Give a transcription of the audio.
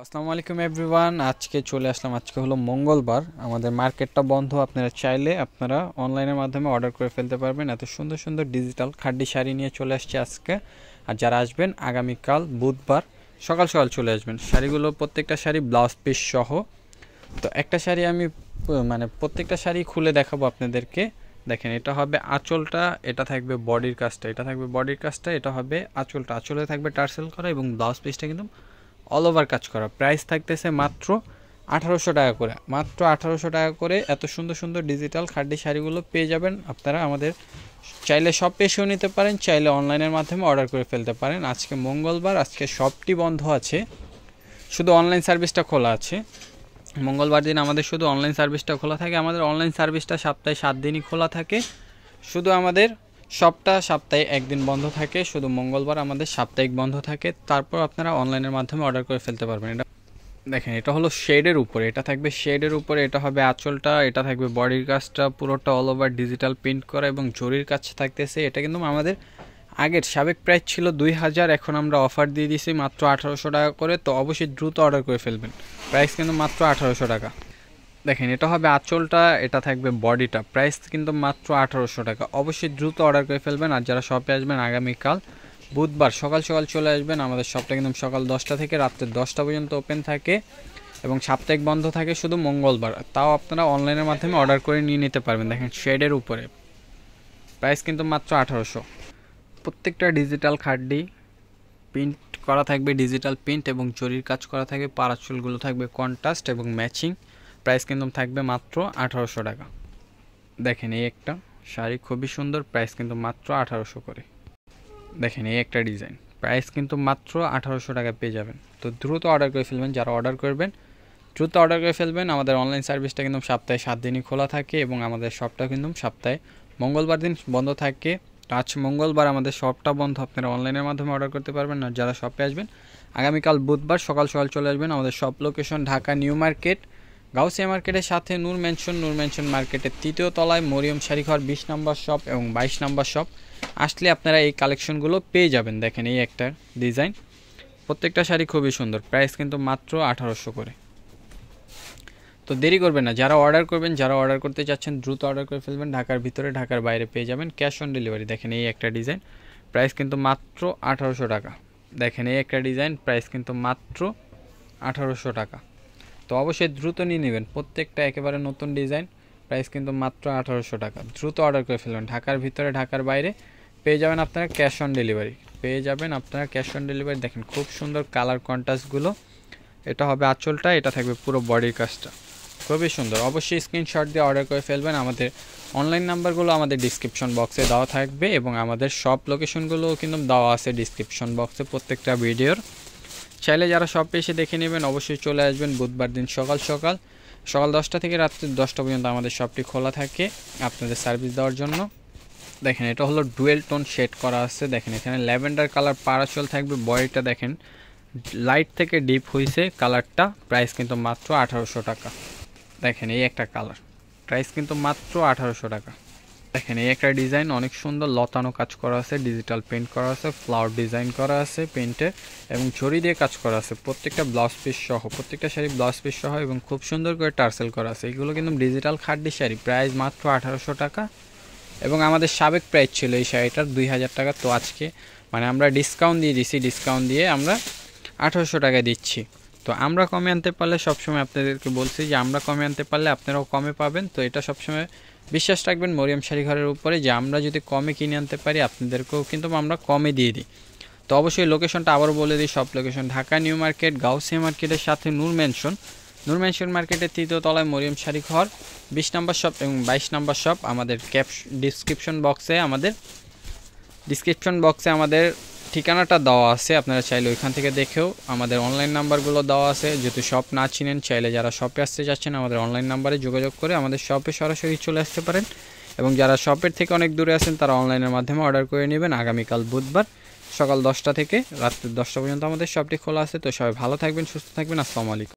আসসালামু আলাইকুম এভরিওয়ান। আজকে চলে আসলাম, আজকে হলো মঙ্গলবার। আমাদের মার্কেটটা বন্ধ, আপনারা চাইলে আপনারা অনলাইনের মাধ্যমে অর্ডার করে ফেলতে পারবেন। এত সুন্দর সুন্দর ডিজিটাল খাড্ডি শাড়ি নিয়ে চলে আসছে আজকে। আর যারা আসবেন, আগামীকাল বুধবার সকাল সকাল চলে আসবেন। শাড়িগুলো, প্রত্যেকটা শাড়ি ব্লাউজ পিস সহ। তো একটা শাড়ি আমি মানে প্রত্যেকটা শাড়ি খুলে দেখাবো আপনাদেরকে। দেখেন, এটা হবে আঁচলটা, এটা থাকবে বডির কাজটা। এটা থাকবে বডির কাজটা, এটা হবে আঁচলটা। আঁচলে থাকবে টার্সেল করা এবং ব্লাউজ পিসটা কিন্তু অল ওভার কাজ করা। প্রাইস থাকতেছে মাত্র আঠারোশো টাকা করে। মাত্র আঠারোশো টাকা করে এত সুন্দর সুন্দর ডিজিটাল খাড্ডি শাড়িগুলো পেয়ে যাবেন। আপনারা আমাদের চাইলে সব এসেও নিতে পারেন, চাইলে অনলাইনের মাধ্যমে অর্ডার করে ফেলতে পারেন। আজকে মঙ্গলবার, আজকে শপটি বন্ধ আছে। শুধু অনলাইন সার্ভিসটা খোলা আছে। মঙ্গলবার দিন আমাদের শুধু অনলাইন সার্ভিসটা খোলা থাকে। আমাদের অনলাইন সার্ভিসটা সপ্তাহে সাত দিনই খোলা থাকে। শুধু আমাদের সপ্তাহ সপ্তাহে একদিন বন্ধ থাকে, শুধু মঙ্গলবার আমাদের সাপ্তাহিক বন্ধ থাকে। তারপর আপনারা অনলাইনের মাধ্যমে অর্ডার করে ফেলতে পারবেন। এটা দেখেন, এটা হলো শেডের উপরে, এটা থাকবে শেডের উপরে, এটা হবে আঁচলটা, এটা থাকবে বডির কাজটা, পুরোটা অল ওভার ডিজিটাল প্রিন্ট করা এবং জরির কাজ থাকতেছে। এটা কিন্তু আমাদের আগের সাবেক প্রাইস ছিল দুই হাজার, এখন আমরা অফার দিয়ে দিয়েছি মাত্র আঠারোশো টাকা করে। তো অবশ্যই দ্রুত অর্ডার করে ফেলবেন। প্রাইস কিন্তু মাত্র আঠারোশো টাকা। দেখেন, এটা হবে আঁচলটা, এটা থাকবে বডিটা। প্রাইস কিন্তু মাত্র আঠারোশো টাকা। অবশ্যই দ্রুত অর্ডার করে ফেলবেন আর যারা শপে আসবেন আগামীকাল, বুধবার সকাল সকাল চলে আসবেন। আমাদের শপটা কিন্তু সকাল দশটা থেকে রাত্রে দশটা পর্যন্ত ওপেন থাকে এবং সাপ্তাহিক বন্ধ থাকে শুধু মঙ্গলবার। তাও আপনারা অনলাইনের মাধ্যমে অর্ডার করে নিয়ে নিতে পারবেন, দেখেন শেডের উপরে। প্রাইস কিন্তু মাত্র আঠারোশো। প্রত্যেকটা ডিজিটাল খাড্ডি প্রিন্ট করা থাকবে ডিজিটাল প্রিন্ট এবং জরির কাজ করা থাকবে। পারাচুলগুলো থাকবে কন্ট্রাস্ট এবং ম্যাচিং প্রাইস কিন্তু থাকবে মাত্র আঠারোশো টাকা। দেখেন এই একটা শাড়ি খুবই সুন্দর, প্রাইস কিন্তু মাত্র আঠারোশো করে। দেখেন এই একটা ডিজাইন, প্রাইস কিন্তু মাত্র আঠারোশো টাকা পেয়ে যাবেন। তো দ্রুত অর্ডার করে ফেলবেন, যারা অর্ডার করবেন, দ্রুত অর্ডার করে ফেলবেন। আমাদের অনলাইন সার্ভিসটা কিন্তু সপ্তাহে সাত দিনই খোলা থাকে এবং আমাদের শপটা কিন্তু সপ্তাহে মঙ্গলবার দিন বন্ধ থাকে। আজ মঙ্গলবার আমাদের শপটা বন্ধ, আপনারা অনলাইনের মাধ্যমে অর্ডার করতে পারবেন। না যারা শপে আসবেন, আগামীকাল বুধবার সকাল সকাল চলে আসবেন আমাদের shop location Dhaka new market. Gausia মার্কেটের সাথে নূর ম্যানশন নূর ম্যানশন মার্কেটের তৃতীয় তলায় মরিয়ম শাড়িঘর বিশ নম্বর শপ এবং বাইশ নম্বর শপ। আসলে আপনারা এই কালেকশনগুলো পেয়ে যাবেন, দেখেন এই একটা ডিজাইন। প্রত্যেকটা শাড়ি খুবই সুন্দর, প্রাইস কিন্তু মাত্র আঠারোশো করে। তো দেরি করবেন না, যারা অর্ডার করবেন, যারা অর্ডার করতে চাচ্ছেন, দ্রুত অর্ডার করে ফেলবেন, ঢাকার ভিতরে, ঢাকার বাইরে পেয়ে যাবেন ক্যাশ অন ডেলিভারি। দেখেন এই একটা ডিজাইন, প্রাইস কিন্তু মাত্র আঠারোশো টাকা। দেখেন এই একটা ডিজাইন, প্রাইস কিন্তু মাত্র আঠারোশো টাকা। তো অবশ্যই দ্রুত নিয়ে নেবেন। প্রত্যেকটা একেবারে নতুন ডিজাইন। প্রাইস কিন্তু মাত্র আঠারোশো টাকা। দ্রুত অর্ডার করে ফেলবেন। ঢাকার ভিতরে, ঢাকার বাইরে পেয়ে যাবেন আপনারা ক্যাশ অন ডেলিভারি। পেয়ে যাবেন আপনারা ক্যাশ অন ডেলিভারি। দেখেন খুব সুন্দর কালার কন্ট্রাস্টগুলো এটা হবে আঁচলটা, এটা থাকবে পুরো বডির কাজটা। খুবই সুন্দর। অবশ্যই স্ক্রিনশট দিয়ে অর্ডার করে ফেলবেন। আমাদের অনলাইন নাম্বারগুলো আমাদের ডিসক্রিপশন বক্সে দেওয়া থাকবে এবং আমাদের সব লোকেশনগুলোও কিন্তু দেওয়া আছে ডিসক্রিপশন বক্সে প্রত্যেকটা ভিডিওর। চাইলে যারা শপে এসে দেখে নেবেন, অবশ্যই চলে আসবেন বুধবার দিন সকাল সকাল। সকাল দশটা থেকে রাত্রি দশটা পর্যন্ত আমাদের শপটি খোলা থাকে আপনাদের সার্ভিস দেওয়ার জন্য। দেখেন, এটা হলো ডুয়েল টোন শেড করা আছে। দেখেন, এখানে ল্যাভেন্ডার কালার পারাচল থাকবে, বডিটা দেখেন, লাইট থেকে ডিপ হয়েছে কালারটা প্রাইস কিন্তু মাত্র আঠারোশো টাকা। দেখেন, এই একটা কালার, প্রাইস কিন্তু মাত্র আঠারোশো টাকা। দেখেন, এই একটা ডিজাইন অনেক সুন্দর লতানো কাজ করা আছে ডিজিটাল পেন্ট করা আছে ফ্লাওয়ার ডিজাইন করা আছে পেন্টে এবং ছড়ি দিয়ে কাজ করা আছে। প্রত্যেকটা ব্লাউজ পিস সহ, প্রত্যেকটা শাড়ি ব্লাউজ পিস সহ, এবং খুব সুন্দর করে টার্সেল করা আছে। এগুলো কিন্তু ডিজিটাল খাড্ডি শাড়ি প্রাইস মাত্র আঠারোশো টাকা। এবং আমাদের সাবেক প্রাইস ছিল এই শাড়িটার দুই হাজার টাকা। তো আজকে মানে আমরা ডিসকাউন্ট দিয়ে দিছি ডিসকাউন্ট দিয়ে আমরা আঠারোশো টাকা দিচ্ছি। তো আমরা কমে আনতে পারলে সবসময় আপনাদেরকে বলছি যে, আমরা কমে আনতে পারলে আপনারাও কমে পাবেন। তো এটা সবসময় বিশ্বাস রাখবেন, মরিয়াম শাড়ি ঘরের উপরে যে আমরা যদি কমে কিনে আনতে পারি, আপনাদেরকেও কিন্তু আমরা কমে দিয়ে দিই। তো অবশ্যই লোকেশনটা আবারও বলে দিই, সব location Dhaka, new market, Gausia মার্কেটের সাথে নূর ম্যানশন নূর ম্যানশন মার্কেটের তৃতীয় তলায় মরিয়ম শাড়ি ঘর বিশ নম্বর শপ এবং বাইশ নম্বর শপ আমাদের ক্যাপ ডিসক্রিপশন বক্সে আমাদের ডিসক্রিপশন বক্সে আমাদের ঠিকানাটা দেওয়া আছে, আপনারা চাইলে ওইখান থেকে দেখেও আমাদের অনলাইন নাম্বারগুলো দেওয়া আছে। যেহেতু শপ না চিনেন, চাইলে যারা শপে আসতে যাচ্ছেন, আমাদের অনলাইন নাম্বারে যোগাযোগ করে আমাদের শপে সরাসরি চলে আসতে পারেন। এবং যারা শপের থেকে অনেক দূরে আছেন, তারা অনলাইনের মাধ্যমে অর্ডার করে নেবেন। আগামীকাল বুধবার সকাল দশটা থেকে রাত্রি দশটা পর্যন্ত আমাদের শপটি খোলা আছে। তো সবাই ভালো থাকবেন, সুস্থ থাকবেন। আসসালামু আলাইকুম।